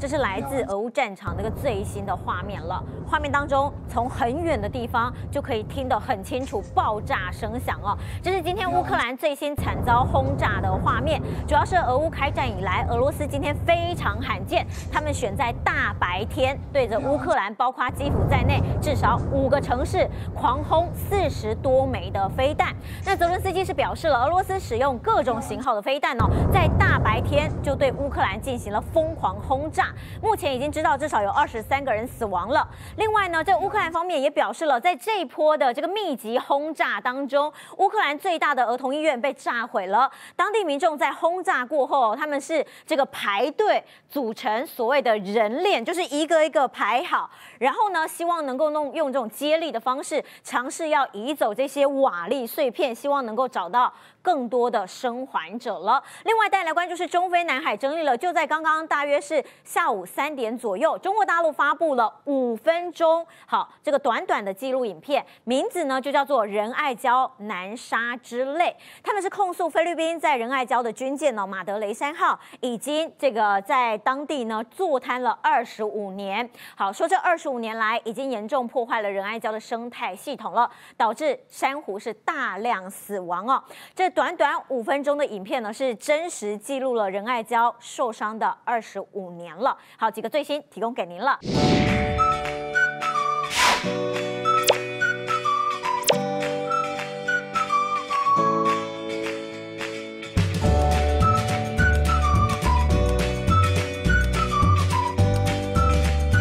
这是来自俄乌战场那个最新的画面了。画面当中，从很远的地方就可以听得很清楚爆炸声响哦。这是今天乌克兰最新惨遭轰炸的画面，主要是俄乌开战以来，俄罗斯今天非常罕见，他们选在大白天对着乌克兰，包括基辅在内至少五个城市狂轰四十多枚的飞弹。那泽伦斯基是表示了，俄罗斯使用各种型号的飞弹哦，在大白天就对乌克兰进行了疯狂轰炸。目前已经知道至少有二十三个人死亡了。另外呢，在乌克兰方面也表示了，在这一波的这个密集轰炸当中，乌克兰最大的儿童医院被炸毁了。当地民众在轰炸过后，他们是这个排队组成所谓的人链，就是一个一个排好，然后呢，希望能够弄用这种接力的方式，尝试要移走这些瓦砾碎片，希望能够找到。更多的生还者了。另外带来关注是中非南海争议了。就在刚刚，大约是下下午三点左右，中国大陆发布了五分钟好这个短短的记录影片，名字呢就叫做“仁爱礁南沙之泪”。他们是控诉菲律宾在仁爱礁的军舰呢马德雷山号已经这个在当地呢坐滩了二十五年。好说这二十五年来已经严重破坏了仁爱礁的生态系统了，导致珊瑚是大量死亡哦。这短短五分钟的影片呢，是真实记录了仁爱礁受伤的二十五年了好，几个最新提供给您了。